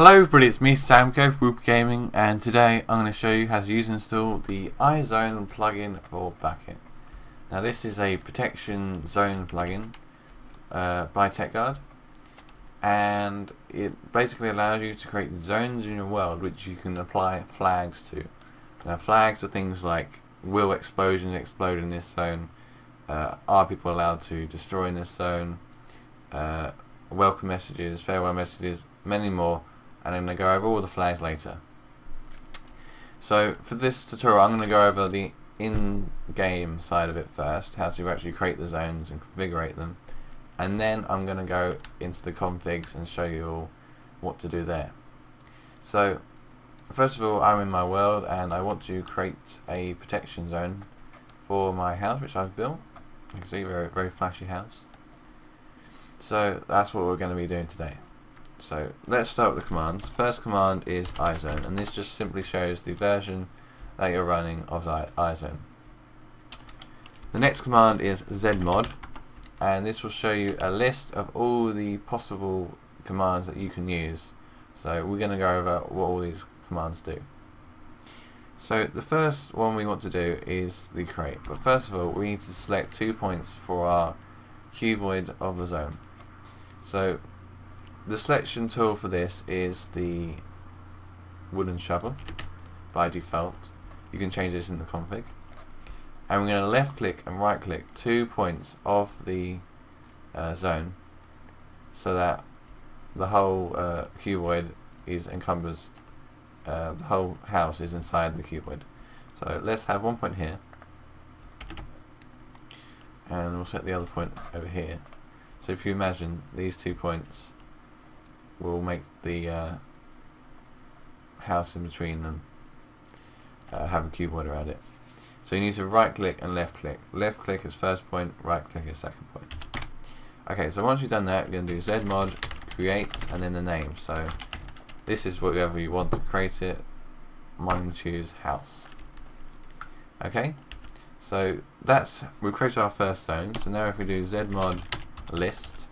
Hello everybody, it's me SamKio from Woopa Gaming and today I'm going to show you how to use and install the iZone plugin for Bukkit. Now this is a protection zone plugin uh, by TechGuard and it basically allows you to create zones in your world which you can apply flags to. Now flags are things like will explosions explode in this zone, uh, are people allowed to destroy in this zone, uh, welcome messages, farewell messages, many more and I'm going to go over all the flags later. So for this tutorial I'm going to go over the in-game side of it first, how to actually create the zones and configure them and then I'm going to go into the configs and show you all what to do there. So first of all I'm in my world and I want to create a protection zone for my house which I've built. You can see very very flashy house. So that's what we're going to be doing today. So let's start with the commands. First command is iZone and this just simply shows the version that you're running of iZone. The next command is zmod and this will show you a list of all the possible commands that you can use. So we're going to go over what all these commands do. So the first one we want to do is the create. But first of all we need to select two points for our cuboid of the zone. So the selection tool for this is the wooden shovel by default. You can change this in the config. And we're going to left click and right click two points of the uh, zone so that the whole uh, cuboid is encompassed, uh, the whole house is inside the cuboid. So let's have one point here and we'll set the other point over here. So if you imagine these two points will make the uh, house in between them uh, have a cuboid around it. So you need to right click and left click. Left click is first point, right click is second point. Okay, so once you've done that, you're going to do zmod, create, and then the name. So this is whatever you want to create it. To choose house. Okay, so that's, we've created our first zone. So now if we do zmod list,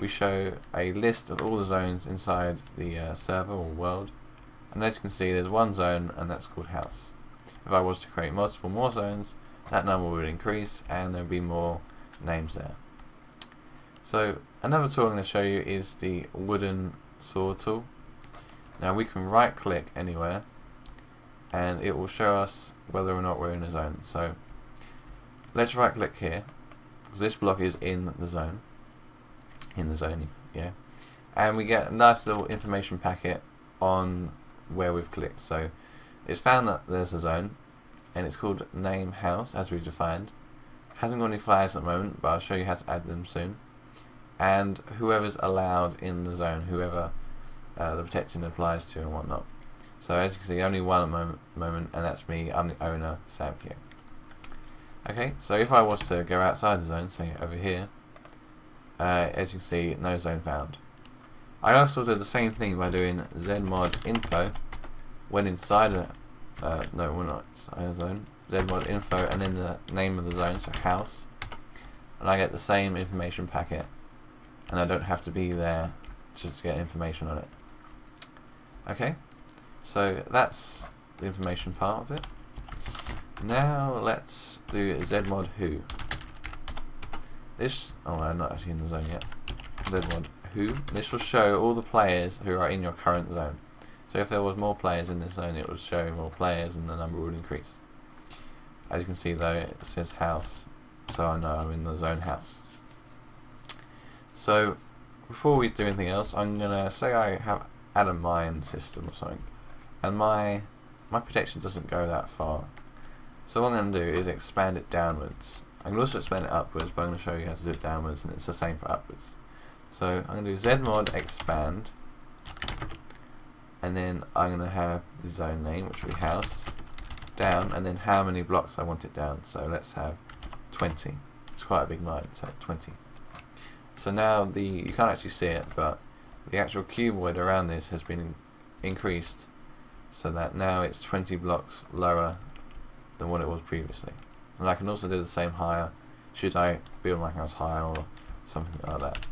we show a list of all the zones inside the uh, server or world and as you can see there's one zone and that's called house. If I was to create multiple more zones that number would increase and there would be more names there. So another tool I'm going to show you is the wooden sword tool. Now we can right click anywhere and it will show us whether or not we're in a zone. So let's right click here this block is in the zone in the zone, yeah. And we get a nice little information packet on where we've clicked. So it's found that there's a zone, and it's called name house as we defined. Hasn't got any flags at the moment, but I'll show you how to add them soon. And whoever's allowed in the zone, whoever uh, the protection applies to and whatnot. So as you can see, only one at the moment, and that's me. I'm the owner, Sam. Okay, so if I was to go outside the zone, say over here, uh, as you can see no zone found. I also did the same thing by doing zmod info when inside a uh, no we're not inside a zone. Zmod info and then the name of the zone so house. And I get the same information packet and I don't have to be there just to get information on it. Okay so that's the information part of it. Now let's do zmod who this, oh I'm not actually in the zone yet. Then one, who? This will show all the players who are in your current zone. So if there was more players in this zone it would show more players and the number would increase. As you can see though it says house, so I know I'm in the zone house. So before we do anything else I'm gonna say I have add a mine system or something and my my protection doesn't go that far. So what I'm going to do is expand it downwards I can also expand it upwards, but I'm going to show you how to do it downwards, and it's the same for upwards. So I'm going to do zmod expand, and then I'm going to have the zone name, which will be house, down, and then how many blocks I want it down. So let's have 20. It's quite a big mine, so 20. So now the you can't actually see it, but the actual cuboid around this has been increased so that now it's 20 blocks lower than what it was previously and I can also do the same higher should I build my house higher or something like that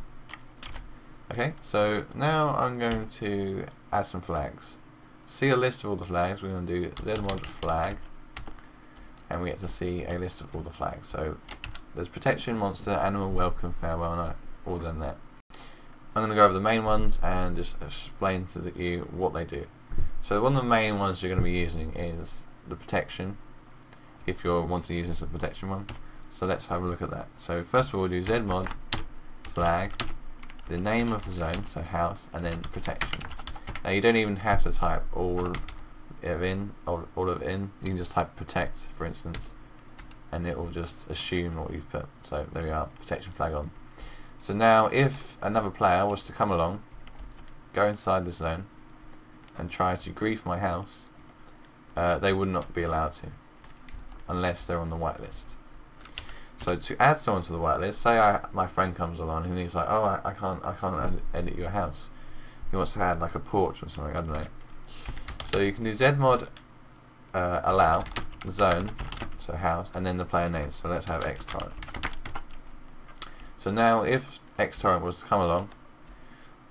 okay so now I'm going to add some flags. See a list of all the flags, we're going to do zmod flag and we get to see a list of all the flags. So there's protection, monster, animal, welcome, farewell, and all done that. I'm going to go over the main ones and just explain to you what they do. So one of the main ones you're going to be using is the protection, if you're wanting to use this as a protection one. So let's have a look at that. So first of all we'll do zmod flag, the name of the zone, so house, and then protection. Now you don't even have to type all of in, all, all of in. You can just type protect, for instance, and it will just assume what you've put. So there we are, protection flag on. So now if another player was to come along, go inside the zone, and try to grief my house, uh, they would not be allowed to, unless they're on the whitelist. So to add someone to the whitelist, say I, my friend comes along and he's like, oh, I, I can't, I can't edit, your house he wants to add like a porch or something, I don't know. So you can do zmod uh, allow zone, so house, and then the player name. So let's have X xtorrent. So now if X xtorrent was to come along,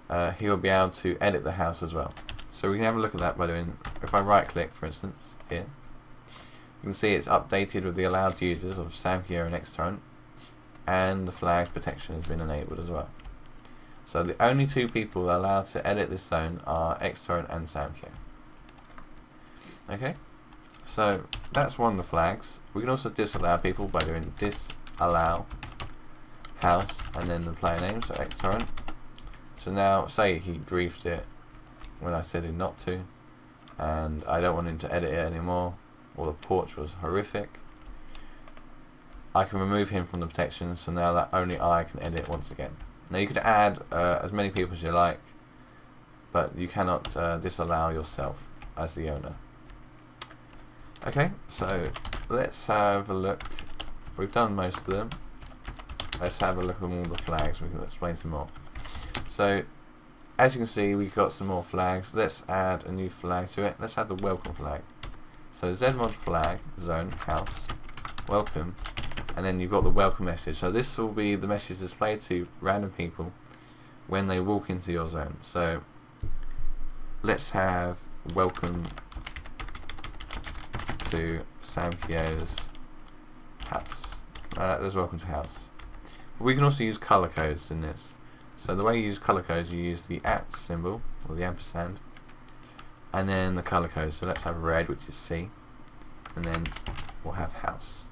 uh, he will be able to edit the house as well. So we can have a look at that by doing, if I right click for instance, here, you can see it's updated with the allowed users of SamKio and xtorrent, and the flag protection has been enabled as well. So the only two people allowed to edit this zone are xtorrent and SamKio. Okay, so that's one of the flags. We can also disallow people by doing disallow house and then the player name, so xtorrent. So now, say he griefed it when I said him not to, and I don't want him to edit it anymore, or the porch was horrific. I can remove him from the protection, so now that only I can edit once again. Now you could add uh, as many people as you like, but you cannot uh, disallow yourself as the owner. Okay, so let's have a look. We've done most of them. Let's have a look at all the flags. We can explain some more. So, as you can see, we've got some more flags. Let's add a new flag to it. Let's add the welcome flag. So Zmod flag, zone, house, welcome, and then you've got the welcome message. So this will be the message displayed to random people when they walk into your zone. So let's have welcome to SamKio's house. Uh, there's welcome to house. We can also use color codes in this. So the way you use color codes, you use the at symbol or the ampersand, and then the color code. So let's have red, which is C, and then we'll have house.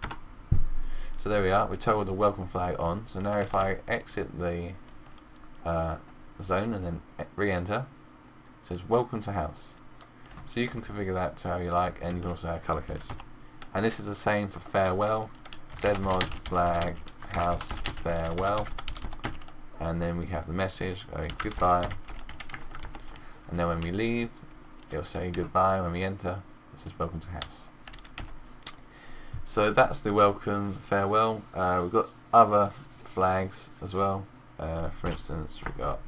So there we are, we toggled the welcome flag on. So now if I exit the uh, zone and then re-enter, it says welcome to house. So you can configure that to how you like and you can also add color codes. And this is the same for farewell, zmod flag house farewell and then we have the message going goodbye and then when we leave it'll say goodbye when we enter it says welcome to house so that's the welcome farewell. Uh, we've got other flags as well. Uh, for instance, we've got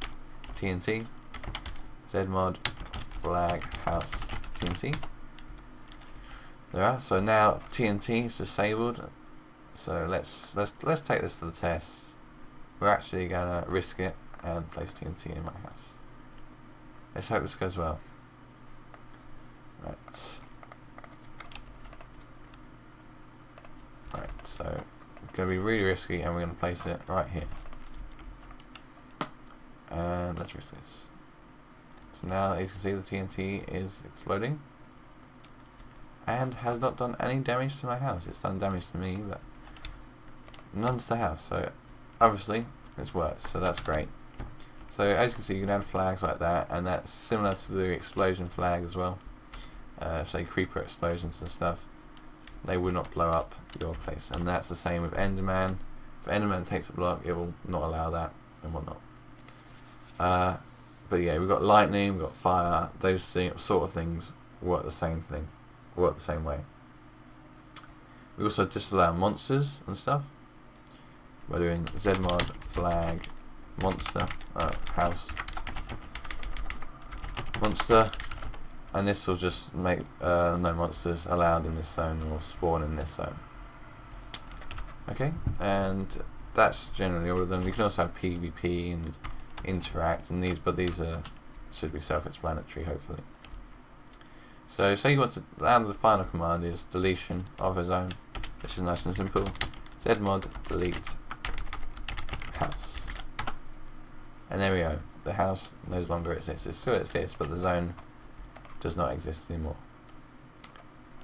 TNT, Zmod, flag, house, TNT. There are. So now TNT is disabled. So let's let's let's take this to the test. We're actually gonna risk it and place TNT in my house. Let's hope this goes well. Right. Right, So it's going to be really risky and we're going to place it right here. And let's risk this. So now as you can see the TNT is exploding and has not done any damage to my house. It's done damage to me but none to the house. So obviously it's worked so that's great. So as you can see you can add flags like that and that's similar to the explosion flag as well. Uh, say creeper explosions and stuff they will not blow up your place. And that's the same with Enderman. If Enderman takes a block, it will not allow that and whatnot. Uh, but yeah, we've got lightning, we've got fire, those sort of things work the same thing, work the same way. We also disallow monsters and stuff by doing zmod flag monster uh, house monster and this will just make uh, no monsters allowed in this zone or spawn in this zone okay and that's generally all of them you can also have PvP and interact and these but these are should be self-explanatory, hopefully. So say you want to, and the final command is deletion of a zone. This is nice and simple. zmod delete house. And there we go. The house no longer exists. It still exists, but the zone does not exist anymore.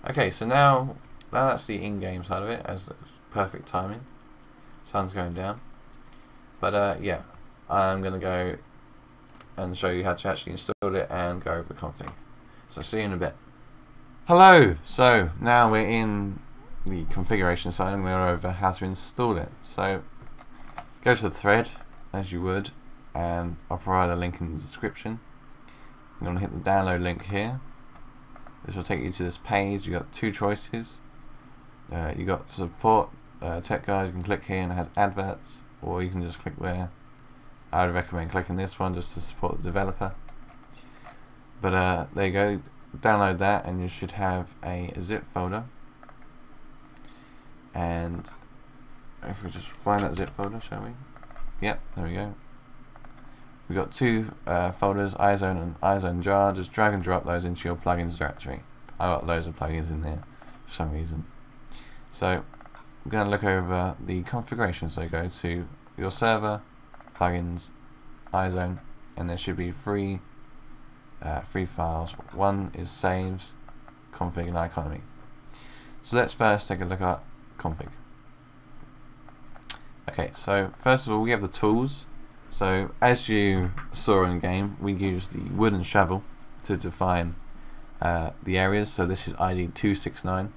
Okay, so now, now that's the in-game side of it, as perfect timing. Sun's going down. But uh, yeah, I'm going to go and show you how to actually install it and go over the config. So see you in a bit. Hello! So now we're in the configuration side and we're over how to install it. So go to the thread as you would and I'll provide a link in the description. I'm going to hit the download link here. This will take you to this page. You've got two choices. Uh, you got support uh, tech guys. You can click here and it has adverts, or you can just click there. I would recommend clicking this one just to support the developer. But uh, there you go. Download that, and you should have a zip folder. And if we just find that zip folder, shall we? Yep, there we go. We've got two uh, folders, iZone and iZone jar. Just drag and drop those into your plugins directory. I've got loads of plugins in there for some reason. So I'm going to look over the configuration. So go to your server, plugins, iZone, and there should be three uh, three files. One is saves, config, and iConomy. So let's first take a look at config. Okay, so first of all we have the tools. So as you saw in game, we use the wooden shovel to define uh, the areas. So this is ID 269.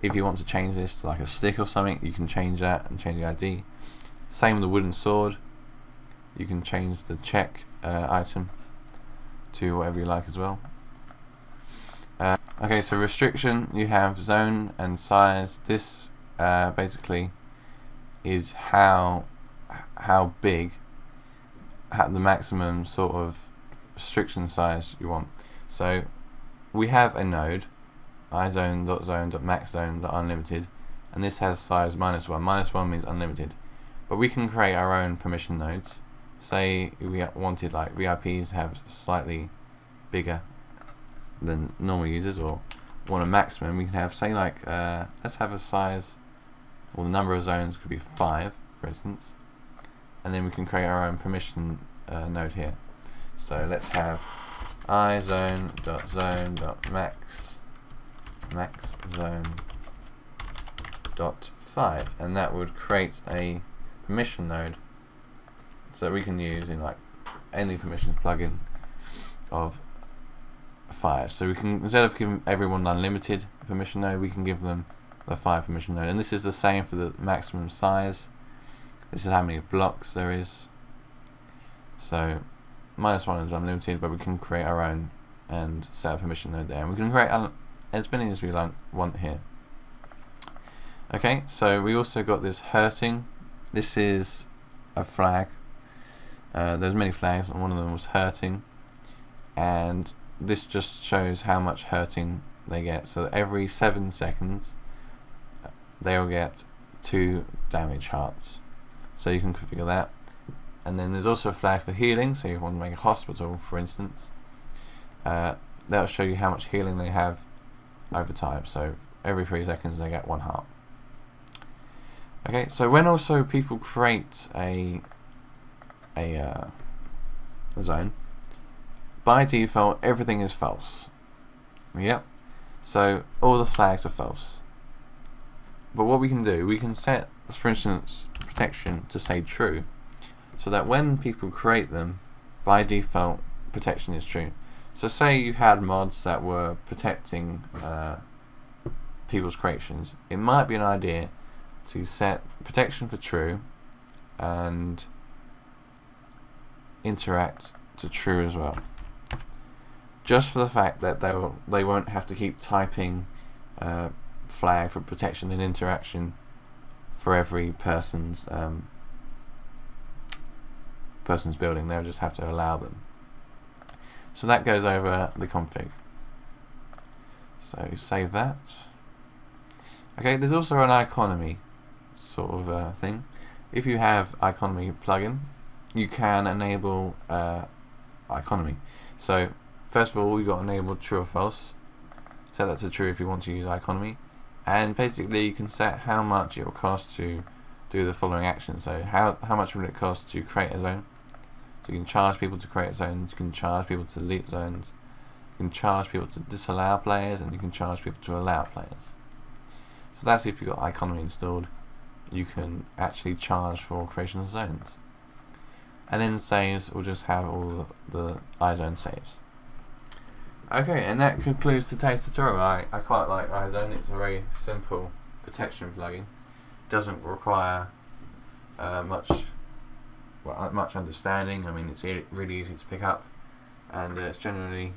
If you want to change this to like a stick or something, you can change that and change the ID. Same with the wooden sword. You can change the check uh, item to whatever you like as well. Uh, okay, so restriction, you have zone and size. This uh, basically is how how big the maximum sort of restriction size you want. So we have a node izone.zone.maxzone.unlimited and this has size minus 1. Minus 1 means unlimited. But we can create our own permission nodes. Say we wanted like VIPs have slightly bigger than normal users or want a maximum, we can have say like uh, let's have a size or the number of zones could be 5 for instance and then we can create our own permission uh, node here. So let's have izone.zone.max max zone dot 5 and that would create a permission node so we can use in like any permission plugin of fire. So we can instead of giving everyone unlimited permission node we can give them the fire permission node. And this is the same for the maximum size this is how many blocks there is. So minus one is unlimited, but we can create our own and set a permission node there. And we can create as many as we want here. Okay, so we also got this hurting. This is a flag. Uh, there's many flags, and one of them was hurting. And this just shows how much hurting they get. So every seven seconds, they'll get two damage hearts so you can configure that. And then there's also a flag for healing so if you want to make a hospital for instance uh, that'll show you how much healing they have over time. So every three seconds they get one heart. Okay so when also people create a a, uh, a zone by default everything is false. Yep. So all the flags are false. But what we can do we can set for instance protection to say true. So that when people create them by default protection is true. So say you had mods that were protecting uh, people's creations. It might be an idea to set protection for true and interact to true as well. Just for the fact that they will, they won't have to keep typing uh, flag for protection and interaction for every person's um, person's building. They'll just have to allow them. So that goes over the config. So save that. Okay, there's also an iConomy sort of uh, thing. If you have iConomy plugin, you can enable uh, iConomy. So first of all, we've got enabled true or false. Set that to true if you want to use iConomy. And basically you can set how much it will cost to do the following action. So how, how much will it cost to create a zone? So you can charge people to create zones, you can charge people to delete zones, you can charge people to disallow players, and you can charge people to allow players. So that's if you've got iConomy installed, you can actually charge for creation of zones. And then saves will just have all the iZone saves. Okay, and that concludes today's tutorial. I, I quite like iZone, it's a very simple protection plugin. Doesn't require uh, much well, much understanding. I mean, it's e really easy to pick up, and uh, it's generally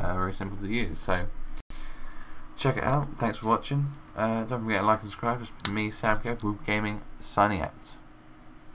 uh, very simple to use. So check it out. Thanks for watching. Uh, don't forget to like and subscribe. It's me, SamKio, Woopa Gaming, signing out.